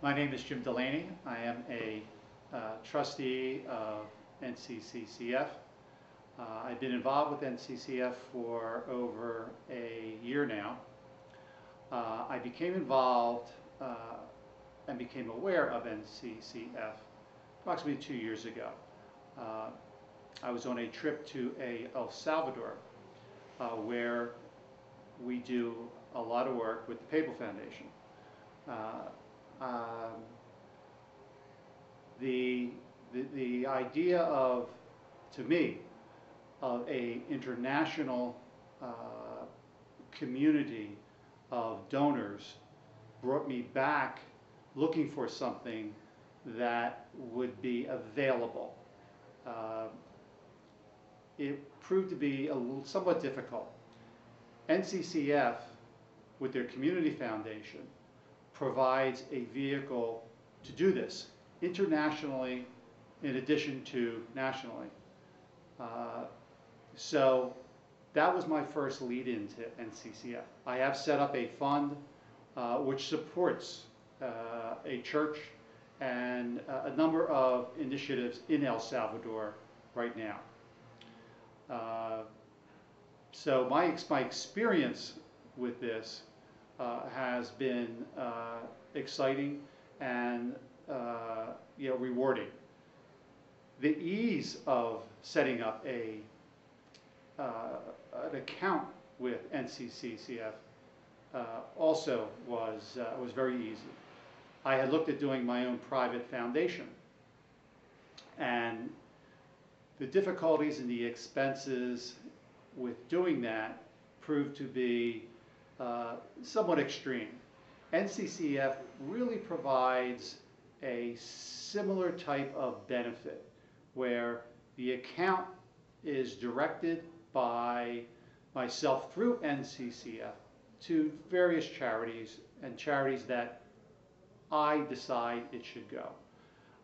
My name is Jim Delaney. I am a uh, trustee of NCCCF. Uh, I've been involved with NCCF for over a year now. Uh, I became involved uh, and became aware of NCCF approximately two years ago. Uh, I was on a trip to a El Salvador uh, where we do a lot of work with the Papal Foundation. Uh, um, the, the, the idea of, to me, of a international uh, community of donors brought me back looking for something that would be available. Uh, it proved to be a little, somewhat difficult. NCCF, with their community foundation, provides a vehicle to do this internationally in addition to nationally. Uh, so that was my first lead into NCCF. I have set up a fund uh, which supports uh, a church and uh, a number of initiatives in El Salvador right now. Uh, so my, my experience with this uh, has been exciting and you know rewarding. The ease of setting up a uh, an account with NCCCF uh, also was uh, was very easy. I had looked at doing my own private foundation, and the difficulties and the expenses with doing that proved to be uh, somewhat extreme. NCCF really provides a similar type of benefit where the account is directed by myself through NCCF to various charities and charities that I decide it should go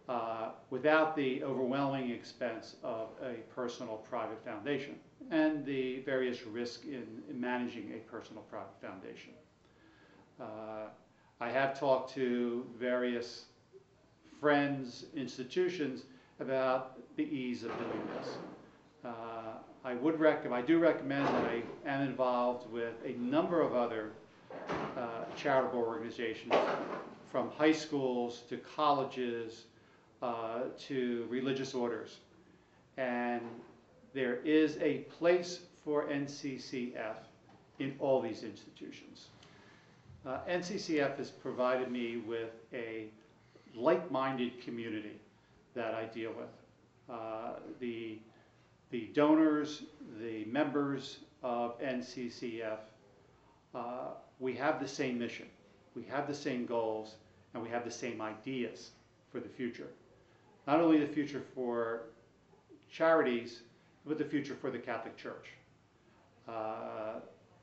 uh, without the overwhelming expense of a personal private foundation and the various risks in, in managing a personal private foundation. Uh, I have talked to various friends, institutions about the ease of doing this. Uh, I would rec- I do recommend that I am involved with a number of other uh, charitable organizations, from high schools to colleges uh, to religious orders. And there is a place for NCCF in all these institutions. Uh, NCCF has provided me with a like-minded community that I deal with. Uh, the, the donors, the members of NCCF, uh, we have the same mission, we have the same goals, and we have the same ideas for the future. Not only the future for charities, but the future for the Catholic Church. Uh,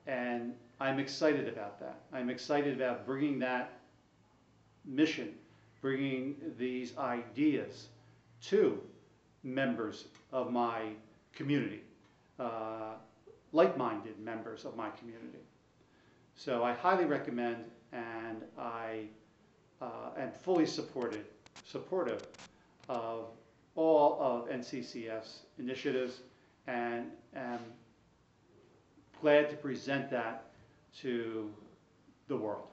and I'm excited about that. I'm excited about bringing that mission, bringing these ideas to members of my community, uh, like-minded members of my community. So I highly recommend and I uh, am fully supported, supportive of all of NCCF's initiatives and am glad to present that to the world.